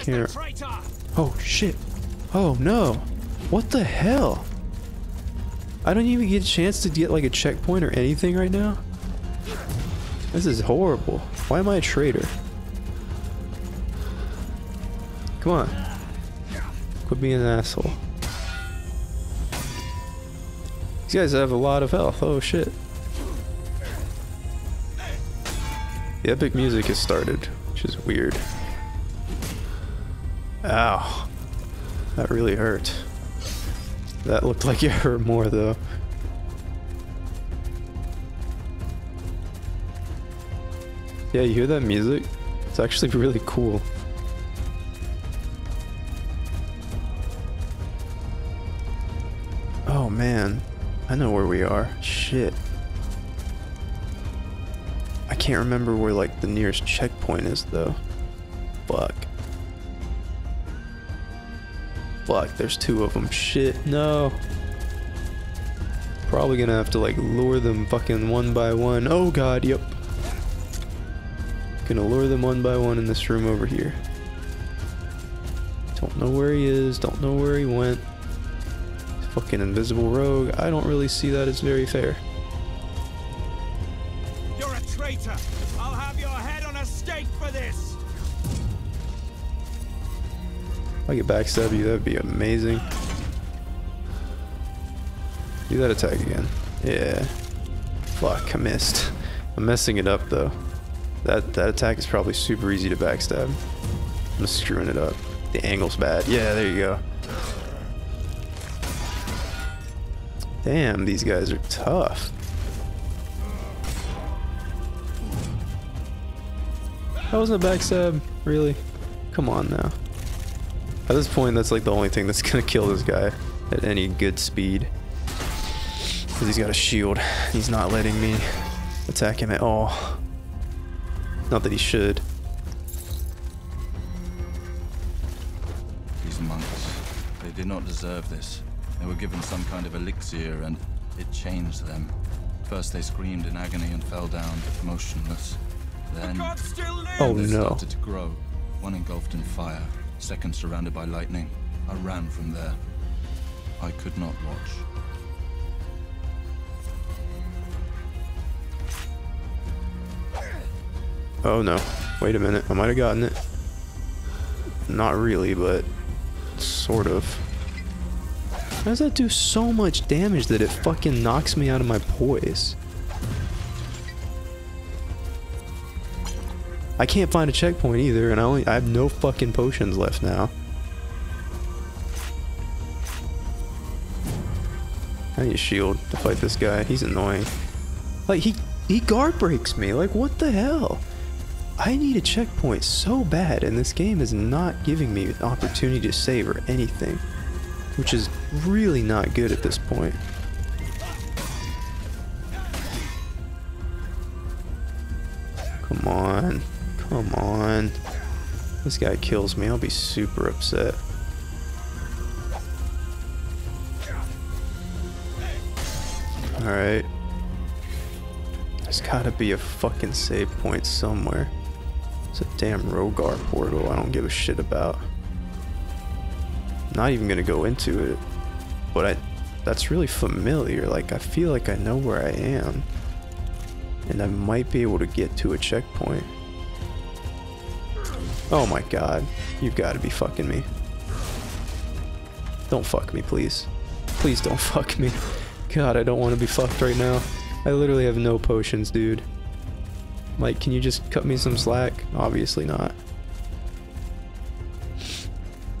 can't. Oh shit. Oh no. What the hell? I don't even get a chance to get like a checkpoint or anything right now. This is horrible. Why am I a traitor? Come on. Quit being an asshole. These guys have a lot of health. Oh shit. The epic music has started, which is weird. Ow. That really hurt. That looked like it hurt more though. Yeah, you hear that music? It's actually really cool. Oh man, I know where we are. Shit. I can't remember where like the nearest checkpoint is though. Fuck. Fuck, there's two of them. Shit, no. Probably gonna have to like lure them fucking one by one. Oh god, yep. Gonna lure them one by one in this room over here. Don't know where he is, don't know where he went. Fucking invisible rogue. I don't really see that as very fair. I could backstab you, that'd be amazing. Do that attack again. Yeah. Fuck, I missed. I'm messing it up though. That that attack is probably super easy to backstab. I'm screwing it up. The angle's bad. Yeah, there you go. Damn, these guys are tough. That wasn't a backstab, really? Come on now. At this point, that's like the only thing that's gonna kill this guy at any good speed. Because he's got a shield. He's not letting me attack him at all. Not that he should. These monks, they did not deserve this. They were given some kind of elixir and it changed them. First they screamed in agony and fell down, motionless. Then God still lives. Oh they no. started to grow. One engulfed in fire, second surrounded by lightning. I ran from there. I could not watch. Oh no. Wait a minute. I might have gotten it. Not really, but sort of. How does that do so much damage that it fucking knocks me out of my poise? I can't find a checkpoint either, and I only I have no fucking potions left now. I need a shield to fight this guy. He's annoying. Like he he guard breaks me. Like what the hell? I need a checkpoint so bad, and this game is not giving me an opportunity to save or anything, which is really not good at this point. Come on. Come on. This guy kills me. I'll be super upset. Alright. There's gotta be a fucking save point somewhere. It's a damn Rhogar portal I don't give a shit about. Not even gonna go into it. But I that's really familiar. Like I feel like I know where I am. And I might be able to get to a checkpoint. Oh my god. You've got to be fucking me. Don't fuck me, please. Please don't fuck me. God, I don't want to be fucked right now. I literally have no potions, dude. Like, can you just cut me some slack? Obviously not.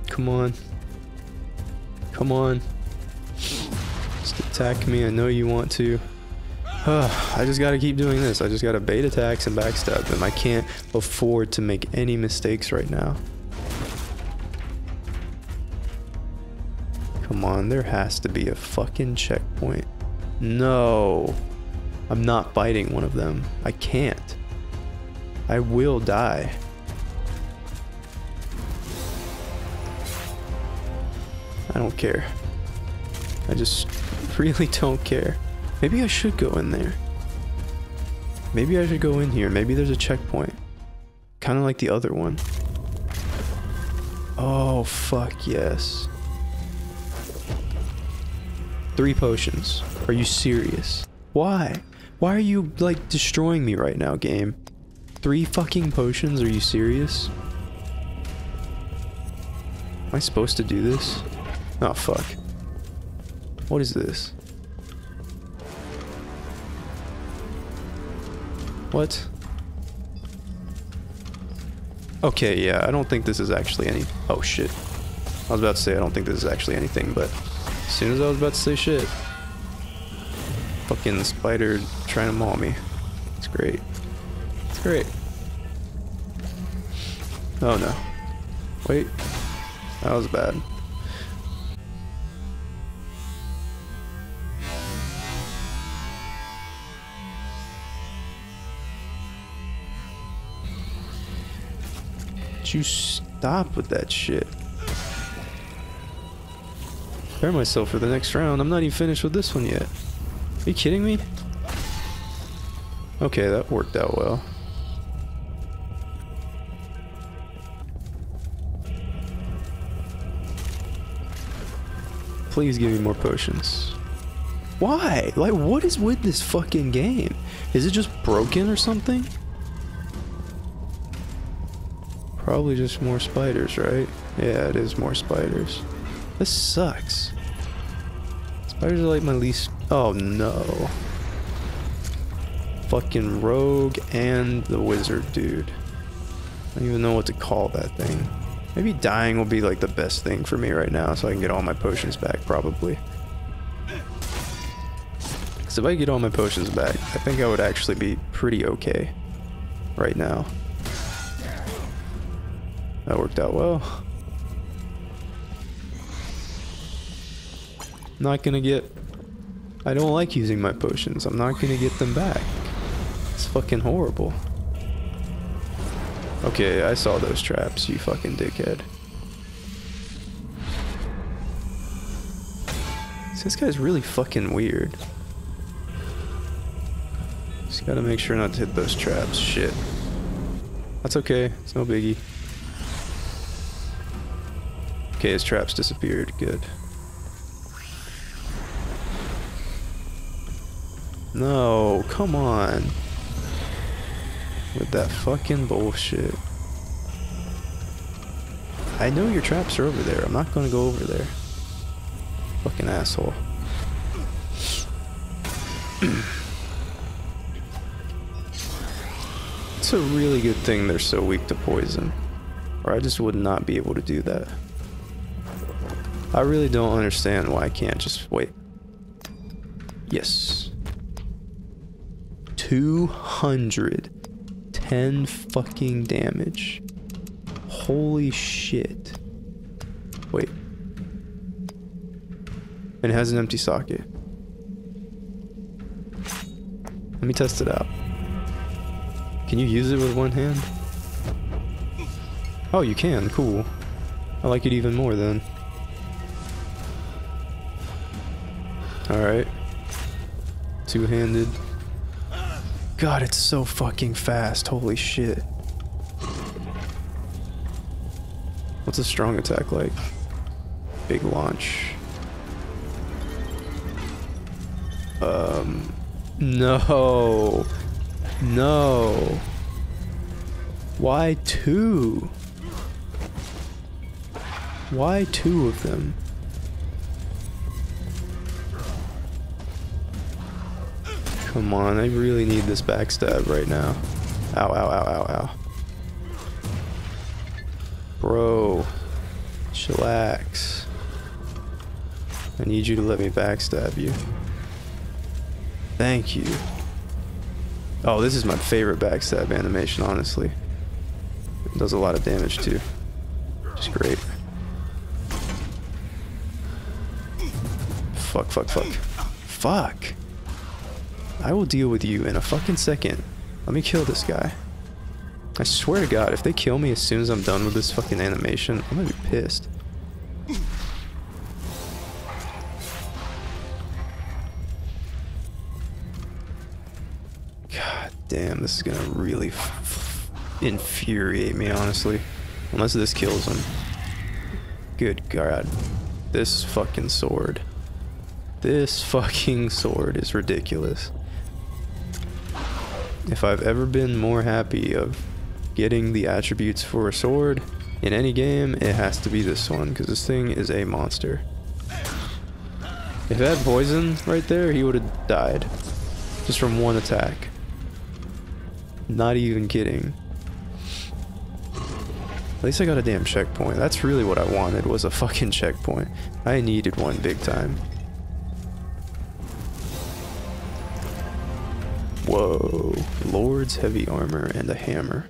Come on. Come on. Just attack me. I know you want to. I just gotta keep doing this. I just gotta bait attacks and backstab them. I can't afford to make any mistakes right now. Come on, there has to be a fucking checkpoint. No. I'm not fighting one of them. I can't. I will die. I don't care. I just really don't care. Maybe I should go in there. Maybe I should go in here. Maybe there's a checkpoint. Kind of like the other one. Oh, fuck yes. Three potions. Are you serious? Why? Why are you, like, destroying me right now, game? Three fucking potions? Are you serious? Am I supposed to do this? Oh, fuck. What is this? What? Okay, yeah, I don't think this is actually any... Oh, shit. I was about to say I don't think this is actually anything, but as soon as I was about to say shit, fucking spider trying to maul me. It's great. It's great. Oh, no. Wait. That was bad. You stop with that shit? Prepare myself for the next round. I'm not even finished with this one yet. Are you kidding me? Okay, that worked out well. Please give me more potions. Why? Like, what is with this fucking game? Is it just broken or something? Probably just more spiders, right? Yeah, it is more spiders. This sucks. Spiders are like my least... Oh, no. Fucking rogue and the wizard, dude. I don't even know what to call that thing. Maybe dying will be like the best thing for me right now so I can get all my potions back, probably. Because if I get all my potions back, I think I would actually be pretty okay right now. That worked out well. Not gonna get... I don't like using my potions. I'm not gonna get them back. It's fucking horrible. Okay, I saw those traps, you fucking dickhead. This guy's really fucking weird. Just gotta make sure not to hit those traps. Shit. That's okay. It's no biggie. Okay, his traps disappeared. Good. No, come on. With that fucking bullshit. I know your traps are over there. I'm not gonna go over there. Fucking asshole. it's a really good thing they're so weak to poison. Or I just would not be able to do that. I really don't understand why I can't just wait. Yes. 210 fucking damage. Holy shit. Wait. And it has an empty socket. Let me test it out. Can you use it with one hand? Oh, you can. Cool. I like it even more then. Alright. Two-handed. God, it's so fucking fast. Holy shit. What's a strong attack like? Big launch. Um, no. No. Why two? Why two of them? Come on, I really need this backstab right now. Ow, ow, ow, ow, ow. Bro. Chillax. I need you to let me backstab you. Thank you. Oh, this is my favorite backstab animation, honestly. It does a lot of damage too. Just great. Fuck, fuck, fuck. Fuck. I will deal with you in a fucking second. Let me kill this guy. I swear to god, if they kill me as soon as I'm done with this fucking animation, I'm gonna be pissed. God damn, this is gonna really infuriate me, honestly. Unless this kills him. Good God. This fucking sword. This fucking sword is ridiculous. If I've ever been more happy of getting the attributes for a sword in any game, it has to be this one, because this thing is a monster. If it had poison right there, he would have died. Just from one attack. Not even kidding. At least I got a damn checkpoint. That's really what I wanted, was a fucking checkpoint. I needed one big time. Whoa. Lord's heavy armor and a hammer.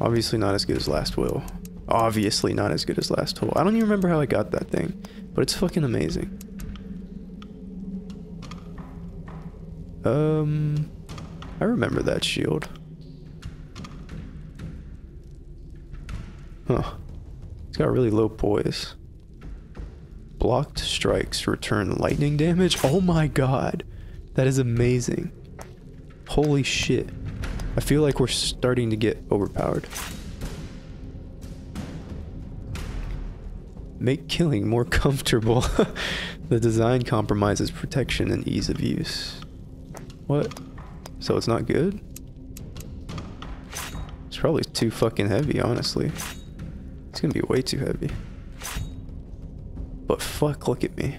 Obviously not as good as Last Will. Obviously not as good as Last Will. I don't even remember how I got that thing, but it's fucking amazing. Um, I remember that shield. Huh. It's got really low poise. Blocked strikes return lightning damage? Oh my god. That is amazing. Holy shit. I feel like we're starting to get overpowered. Make killing more comfortable. the design compromises protection and ease of use. What? So it's not good? It's probably too fucking heavy, honestly. It's gonna be way too heavy. But fuck, look at me.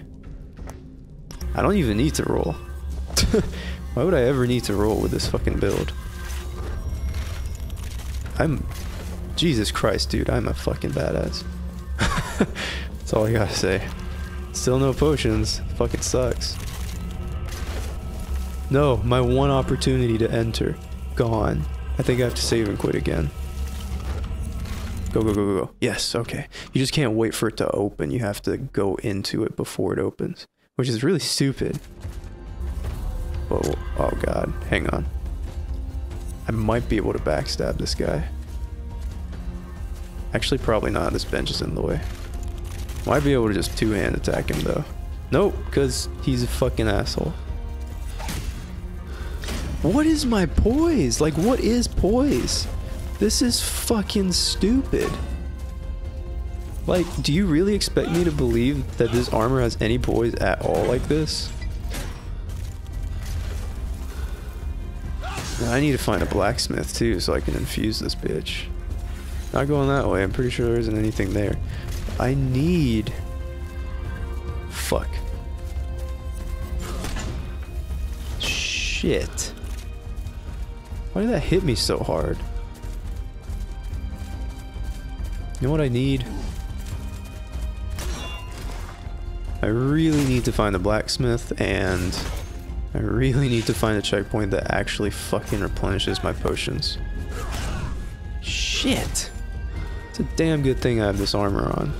I don't even need to roll. Why would I ever need to roll with this fucking build? I'm... Jesus Christ, dude, I'm a fucking badass. That's all I gotta say. Still no potions. Fucking sucks. No, my one opportunity to enter. Gone. I think I have to save and quit again. Go, go, go, go, go. Yes, okay. You just can't wait for it to open. You have to go into it before it opens. Which is really stupid. Oh, oh god. Hang on. I might be able to backstab this guy. Actually, probably not. This bench is in the way. Might be able to just two-hand attack him, though. Nope, because he's a fucking asshole. What is my poise? Like, what is poise? This is fucking stupid. Like, do you really expect me to believe that this armor has any poise at all like this? I need to find a blacksmith too so I can infuse this bitch. Not going that way, I'm pretty sure there isn't anything there. I need... Fuck. Shit. Why did that hit me so hard? You know what I need? I really need to find a blacksmith and I really need to find a checkpoint that actually fucking replenishes my potions. Shit! It's a damn good thing I have this armor on.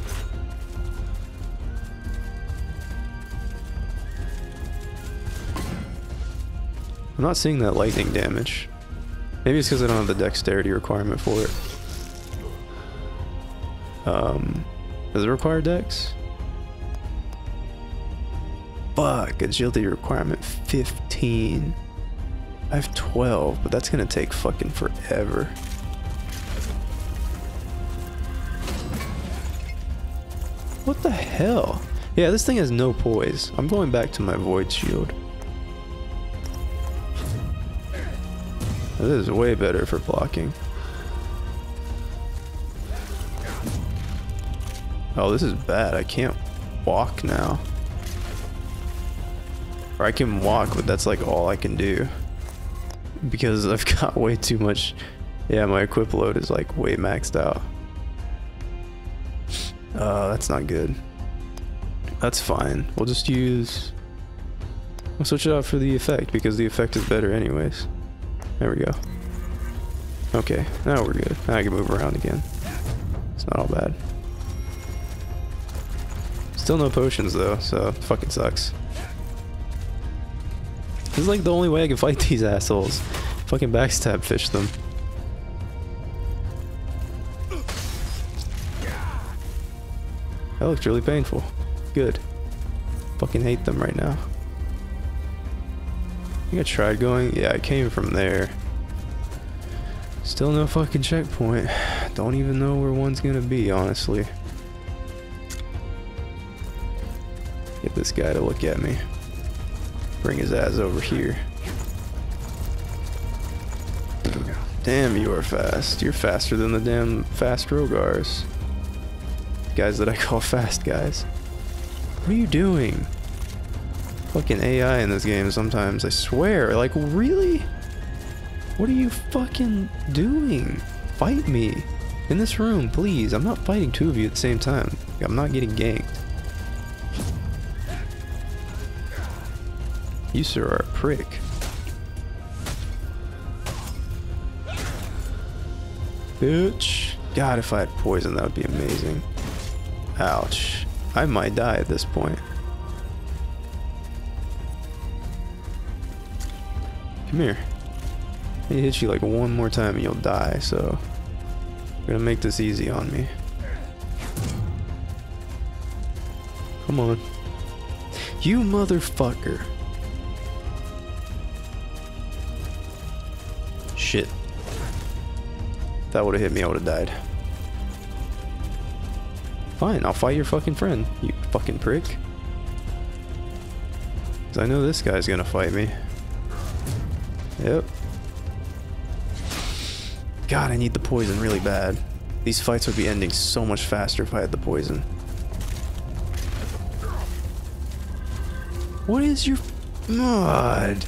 I'm not seeing that lightning damage. Maybe it's because I don't have the dexterity requirement for it. Um, does it require dex? Fuck, agility requirement 15. I have 12, but that's gonna take fucking forever. What the hell? Yeah, this thing has no poise. I'm going back to my void shield. This is way better for blocking. Oh, this is bad. I can't walk now. Or I can walk, but that's like all I can do. Because I've got way too much... Yeah, my equip load is like way maxed out. Uh, that's not good. That's fine. We'll just use... We'll switch it out for the effect, because the effect is better anyways. There we go. Okay, now we're good. Now I can move around again. It's not all bad. Still no potions though, so fucking sucks. This is like the only way I can fight these assholes. Fucking backstab fish them. That looks really painful. Good. Fucking hate them right now. I think I tried going. Yeah, I came from there. Still no fucking checkpoint. Don't even know where one's gonna be, honestly. Get this guy to look at me. Bring his ass over here. Damn, you are fast. You're faster than the damn fast Rhogars. Guys that I call fast guys. What are you doing? Fucking AI in this game sometimes, I swear. Like, really? What are you fucking doing? Fight me. In this room, please. I'm not fighting two of you at the same time. I'm not getting ganked. You, sir, are a prick. Bitch. God, if I had poison, that would be amazing. Ouch. I might die at this point. Come here. He hit you like one more time and you'll die, so... I'm gonna make this easy on me. Come on. You motherfucker. Shit. That would have hit me, I would have died. Fine, I'll fight your fucking friend, you fucking prick. Cause I know this guy's gonna fight me. Yep. God, I need the poison really bad. These fights would be ending so much faster if I had the poison. What is your... God.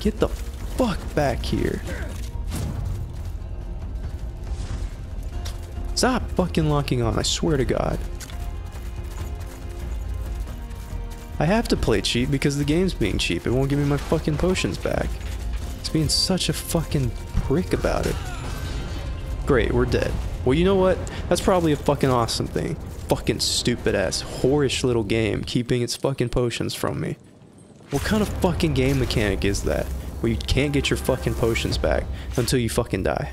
Get the fuck back here. Stop fucking locking on, I swear to God. I have to play cheap because the game's being cheap. It won't give me my fucking potions back. It's being such a fucking prick about it. Great, we're dead. Well, you know what? That's probably a fucking awesome thing. Fucking stupid ass, whorish little game keeping its fucking potions from me. What kind of fucking game mechanic is that? Where you can't get your fucking potions back until you fucking die.